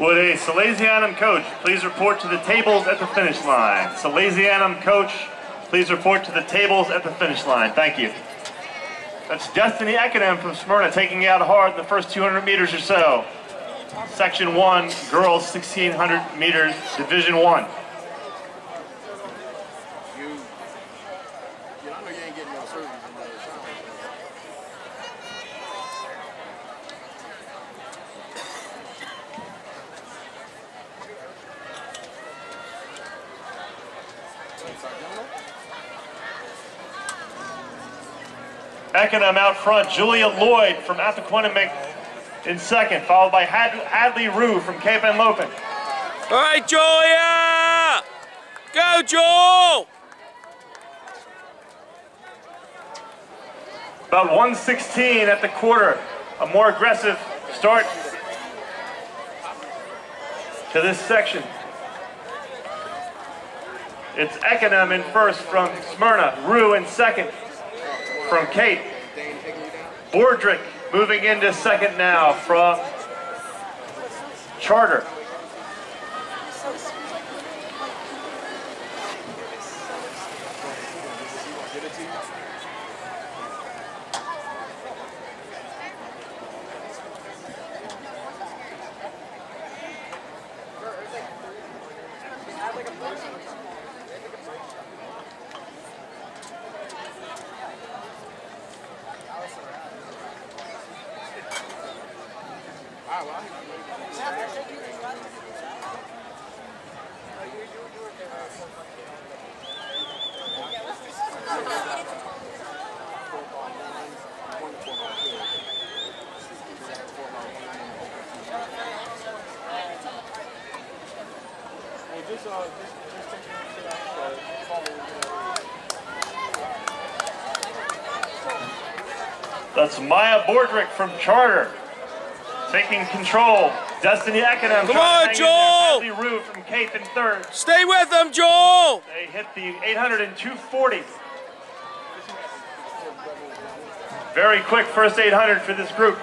Would a Salesianum coach please report to the tables at the finish line? Salesianum coach, please report to the tables at the finish line. Thank you. That's Destiny Ekanem from Smyrna taking out hard in the first 200 meters or so. Section 1, girls 1600 meters, Division 1. You, you know, I know you ain't getting no surgery from the Ekanem out front, Julia Lloyd from Appoquinimink in second, followed by Had Hadley Rue from Cape Henlopen. All right, Julia! Go, Joel! About 116 at the quarter, a more aggressive start to this section. It's Ekanem in first from Smyrna, Rue in second from Cape. Bordrick moving into second now from Charter. That's Maya Bordrick from Charter. Taking control. Destiny Ekanem. Come on, Joel! Hadley Rue from Cape in third. Stay with them, Joel! They hit the 800 and 240. Very quick first 800 for this group.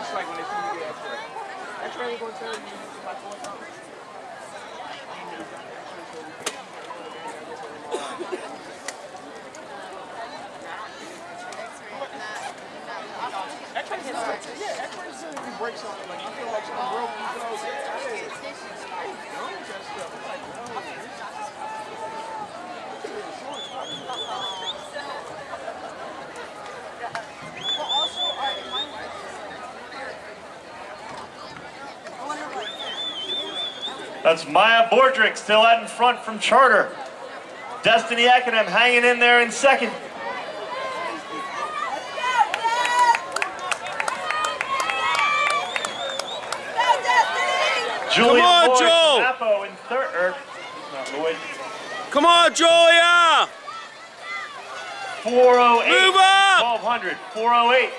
It's like when they see you get x-ray. X-ray ain't gonna tell you about what's up. X-ray is not, yeah, X-ray is if you break something, like you feel like something broke, yeah, stuff. Like, no, That's Maya Bordrick still out in front from Charter. Destiny Ekanem hanging in there in second. Julia on, Lloyd Joel. Apo in third. Er, not Lloyd. Come on, Julia! 408. Move up! 1200. 408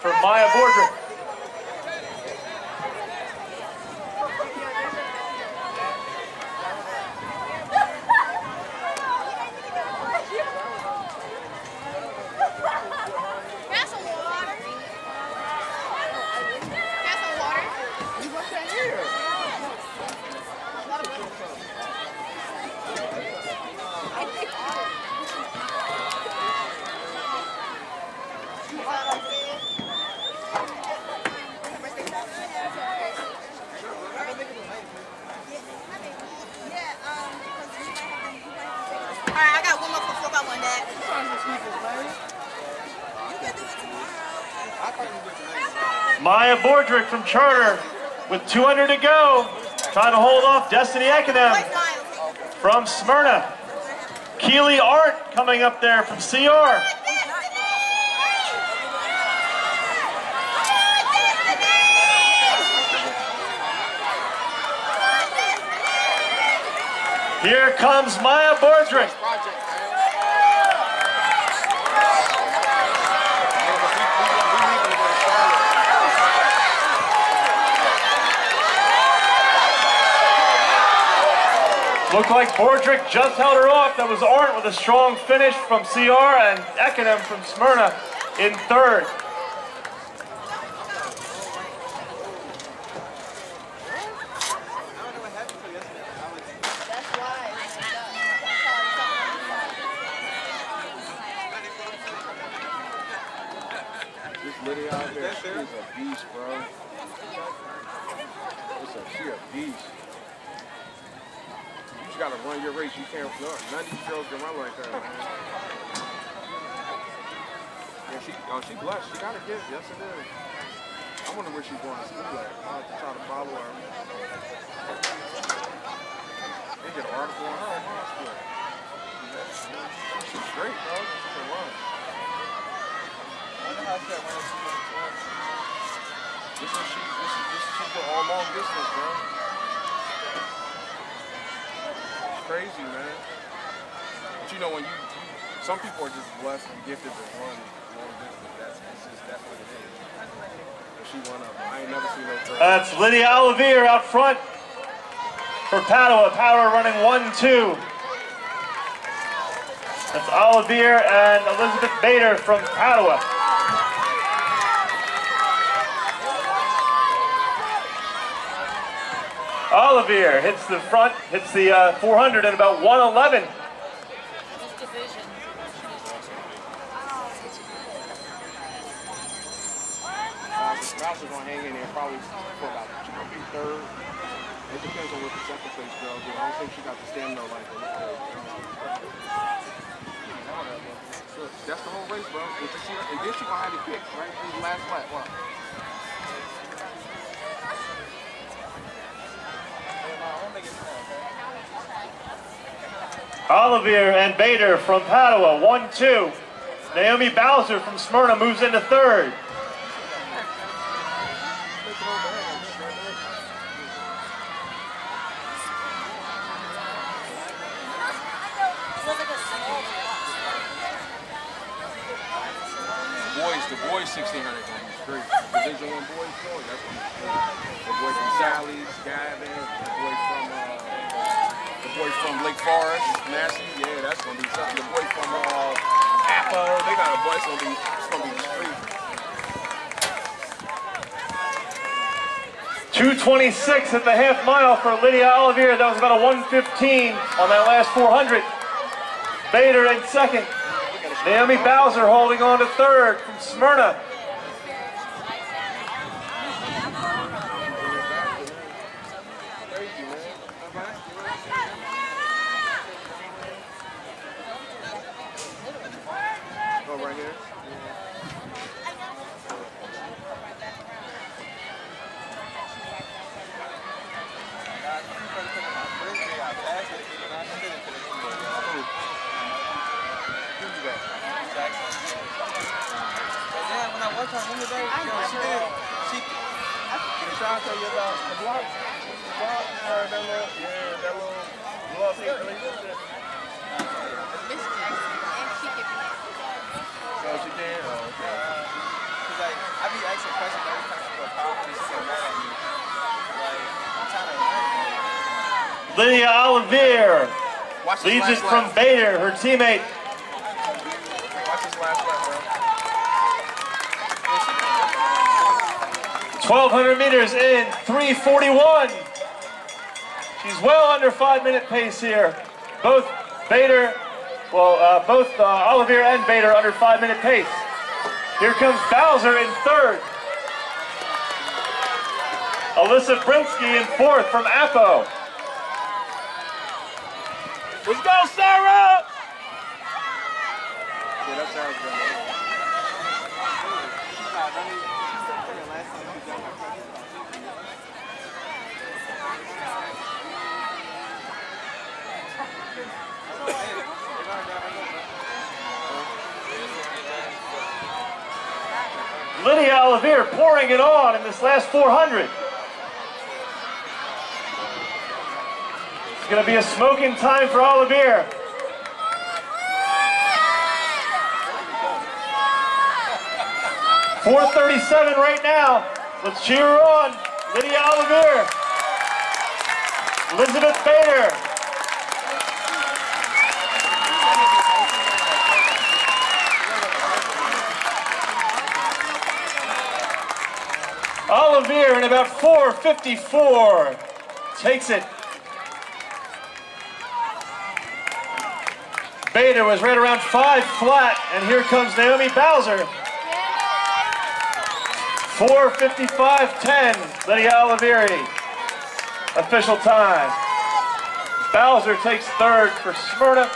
for Maya Bordrick. Got some water. Got some water. Alright, I got one more for four by one, Dad. You can do it tomorrow. I Maya Bordrick from Charter with 200 to go. Trying to hold off Destiny Ekanem from Smyrna. Keely Art coming up there from CR. Here comes Maya Bordrick. Project, man. Yeah, but we, we, we leaving to go to Charlotte. Looked like Bordrick just held her off. That was Art with a strong finish from CR and Ekanem from Smyrna in third. Out there, she a beast, bro. It's a, she a beast. You gotta run your race. You can't, no, none of these girls can run like that, man. Yeah, she, oh, she blessed. She got a gift. Yes, it is. I wonder where she's going to school at. I'll have to try to follow her. They get an article on her in high school. She's great, bro. She can run. This is she. This is this is she all long distance, bro. It's crazy, man. But you know when you, you some people are just blessed and gifted to run long distance. That's that's just that's what it is. And she won up. I ain't never seen. That's Lydia Olivier out front for Padua. Padua running 1-2. That's Olivier and Elizabeth Bader from Padua. Olivier hits the front, hits the uh, 400 at about 111. Bowser's gonna hang in there probably for about be third. It depends on what the second place girl do. I don't think she got the stamina like the that's the whole race, bro. And, to and then she gonna have right in the last lap. Olivier and Bader from Padua, 1-2. Naomi Bowser from Smyrna moves into third. Boys, the boys 1600 gonna be. Division one boys, boy, that's. The boy from Sally's, Gavin, the boy from uh, the boy from Lake Forest, Massey, yeah, that's gonna be something. The boy from uh, Appo, they got a boy, it's be, it's gonna be straight. 226 at the half mile for Lydia Olivier. That was about a 115 on that last 400. Bader in second. Naomi Bowser holding on to third from Smyrna. Crazy, man. Oh, right here. Who you got? Yeah, when I worked on him today, yo, she did. She, Did tell you about the block? The block? Or that little, yeah, that little glove hit relationship? Miss Jackson, and she can be. So she can? Oh, okay. cause like, I be asking questions every time she go call me, she mad at me. Like, I'm trying to learn. Lydia Olivier leads us from. Bader, her teammate. Watch this last lap, bro. 1,200 meters in 341. She's well under five minute pace here. Both Bader, well, uh, both uh, Olivier and Bader under five minute pace. Here comes Bowser in third. Alyssa Brinsky in fourth from Apo. Let's go, Sarah! Yeah, Lydia Olivier pouring it on in this last 400. It's going to be a smoking time for Olivier. Four thirty-seven right now. Let's cheer her on. Lydia Olivier. Elizabeth Bader. Olivier in about 454 takes it. Bader was right around five flat, and here comes Naomi Bowser. 455.10, Lydia Olivieri. Official time. Bowser takes third for Smyrna.